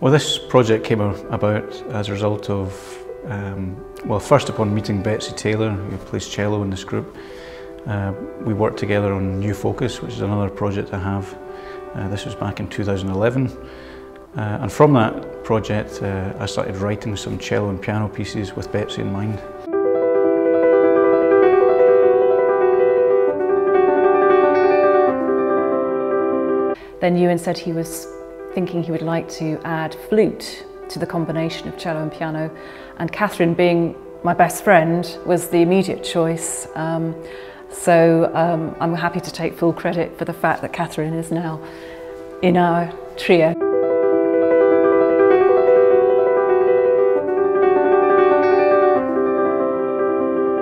Well, this project came about as a result of, um, well, first upon meeting Betsy Taylor, who plays cello in this group. Uh, we worked together on New Focus, which is another project I have. Uh, this was back in 2011. Uh, and from that project, uh, I started writing some cello and piano pieces with Betsy in mind. Then Euan said he was thinking he would like to add flute to the combination of cello and piano and Katherine being my best friend was the immediate choice um, so um, I'm happy to take full credit for the fact that Katherine is now in our trio.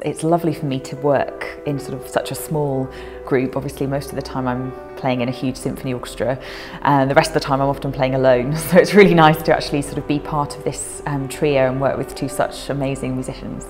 It's lovely for me to work in sort of such a small group. Obviously, most of the time I'm playing in a huge symphony orchestra, and the rest of the time I'm often playing alone. So it's really nice to actually sort of be part of this um, trio and work with two such amazing musicians.